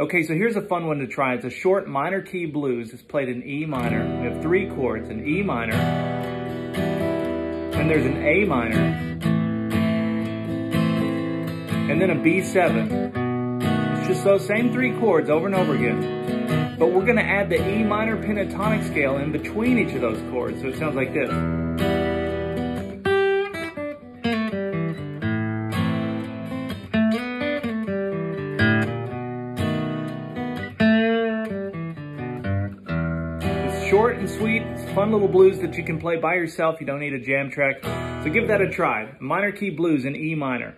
Okay, so here's a fun one to try. It's a short minor key blues. It's played in E minor. We have three chords, an E minor, then there's an A minor, and then a B7. It's just those same three chords over and over again. But we're gonna add the E minor pentatonic scale in between each of those chords, so it sounds like this. Short and sweet. Fun little blues that you can play by yourself. You don't need a jam track. So give that a try. Minor key blues in E minor.